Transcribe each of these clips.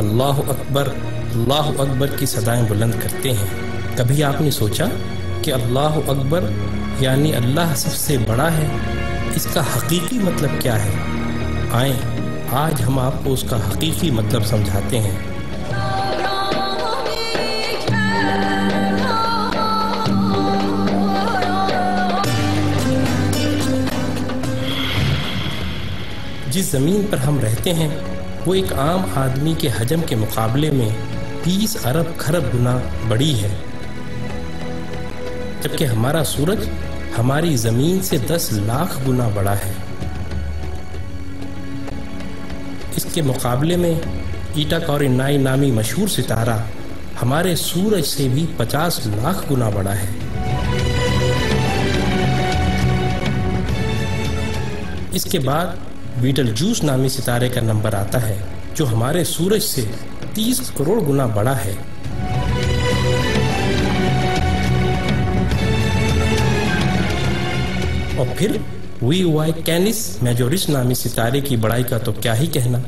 اللہ اکبر اللہ اکبر کی صدائیں بلند کرتے ہیں۔ کبھی آپ نے سوچا کہ اللہ اکبر یعنی اللہ سب سے بڑا ہے؟ اس کا حقیقی مطلب کیا ہے؟ آئیں، آج ہم آپ کو اس کا حقیقی مطلب سمجھاتے ہیں۔ جس زمین پر ہم رہتے ہیں وہ ایک عام آدمی کے حجم کے مقابلے میں تیس ارب کھرب گنا بڑی ہے۔ جبکہ ہمارا سورج ہماری زمین سے دس لاکھ گنا بڑا ہے۔ اس کے مقابلے میں ایٹا کورینائی نامی مشہور ستارہ ہمارے سورج سے بھی پچاس لاکھ گنا بڑا ہے۔ اس کے بعد بیٹل جوس نامی ستارے کا نمبر آتا ہے، جو ہمارے سورج سے تیس کروڑ گنا بڑا ہے۔ اور پھر وی وائی کینس میجورس نامی ستارے کی بڑائی کا تو کیا ہی کہنا؟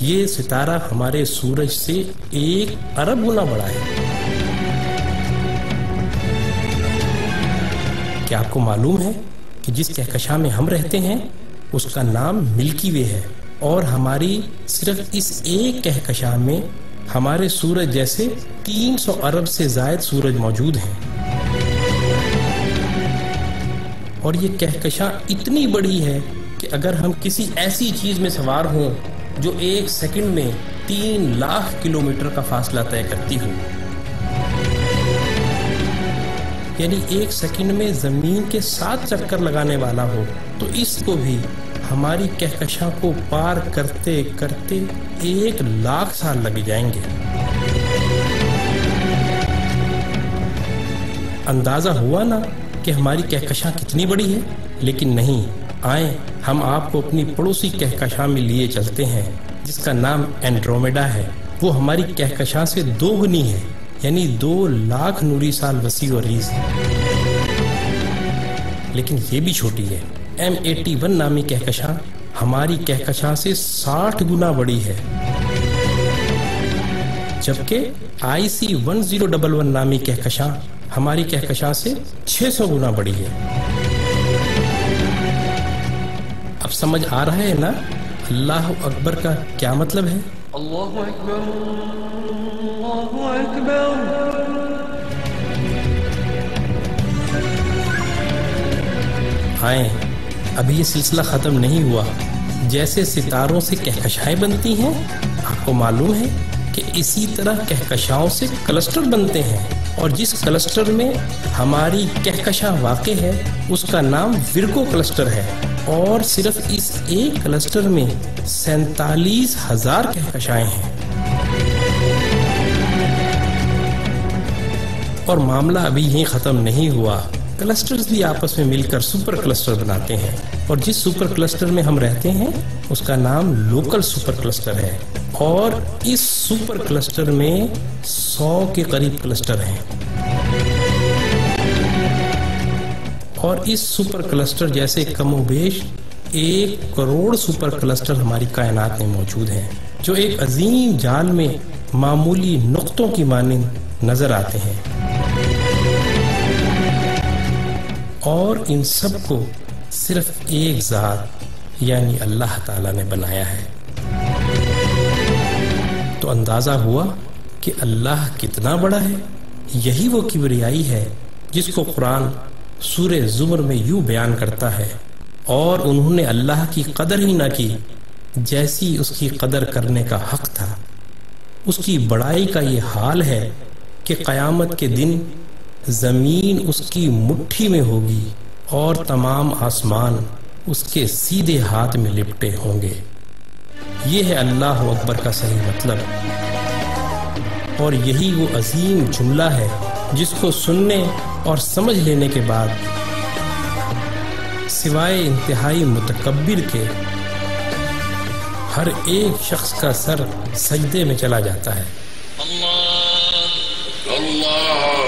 یہ ستارہ ہمارے سورج سے ایک ارب گنا بڑا ہے۔ کیا آپ کو معلوم ہے کہ جس کہکشاں میں ہم رہتے ہیں اس کا نام ملکی وے ہے۔ اور ہماری صرف اس ایک کہکشاں میں ہمارے سورج جیسے تین سو ارب سے زائد سورج موجود ہیں۔ اور یہ کہکشاں اتنی بڑی ہے کہ اگر ہم کسی ایسی چیز میں سوار ہوں جو ایک سیکنڈ میں تین لاکھ کلومیٹر کا فاصلہ طے کرتی ہو۔ یعنی ایک سیکنڈ میں زمین کے ساتھ چکر لگانے والا ہو، تو اس کو بھی ہماری کہکشاں کو پار کرتے کرتے ایک لاکھ سال لگ جائیں گے۔ اندازہ ہوا نا کہ ہماری کہکشاں کتنی بڑی ہے لیکن نہیں، آئیں، ہم آپ کو اپنی پڑوسی کہکشاں میں لیے چلتے ہیں، جس کا نام اینڈرومیڈا ہے۔ وہ ہماری کہکشاں سے دو گنی ہے۔ یعنی دو لاکھ نوری سال وسیع اور ریز لیکن یہ بھی چھوٹی ہے۔ ایم ایٹی ون نامی کہکشاں ہماری کہکشاں سے ساٹھ گنا بڑی ہے۔ جبکہ I C one zero double one نامی کہکشاں ہماری کہکشاں سے چھ سو گنا بڑی ہے۔ اب سمجھ آ رہا ہے نا؟ اللہ اکبر کا کیا مطلب ہے؟ اللہ اکبر۔ آئیں ابھی یہ سلسلہ ختم نہیں ہوا۔ جیسے ستاروں سے کہکشائیں بنتی ہیں، آپ کو معلوم ہے کہ اسی طرح کہکشاؤں سے کلسٹر بنتے ہیں۔ اور جس کلسٹر میں ہماری کہکشاں واقع ہے، اس کا نام ورگو کلسٹر ہے۔ اور صرف اس ایک کلسٹر میں سینتالیس ہزار کہکشائیں ہیں۔ اور معاملہ ابھی یہیں ختم نہیں ہوا۔ کلسٹرز بھی آپس میں مل کر سپر کلسٹر بناتے ہیں۔ اور جس سپر کلسٹر میں ہم رہتے ہیں، اس کا نام لوکل سپر کلسٹر ہے۔ اور اس سپر کلسٹر میں سو کے قریب کلسٹر ہیں۔ اور اس سپر کلسٹر جیسے کم و بیش ایک کروڑ سپر کلسٹر ہماری کائنات میں موجود ہیں، جو ایک عظیم جال میں معمولی نقطوں کی مانند نظر آتے ہیں۔ اور ان سب کو صرف ایک ذات یعنی اللہ تعالی نے بنایا ہے۔ تو اندازہ ہوا کہ اللہ کتنا بڑا ہے، یہی وہ کبریائی ہے جس کو قرآن سورہ زمر میں یوں بیان کرتا ہے، اور انہوں نے اللہ کی قدر ہی نہ کی، جیسی اس کی قدر کرنے کا حق تھا۔ اس کی بڑائی کا یہ حال ہے کہ قیامت کے دن زمین اس کی مٹھی میں ہوگی اور تمام آسمان اس کے سیدھے ہاتھ میں لپٹے ہوں گے۔ یہ ہے اللہ اکبر کا صحیح مطلب۔ اور یہی وہ عظیم جملہ ہے جس کو سننے اور سمجھ لینے کے بعد سوائے انتہائی متکبر کے ہر ایک شخص کا سر سجدے میں چلا جاتا ہے۔ اللہ اللہ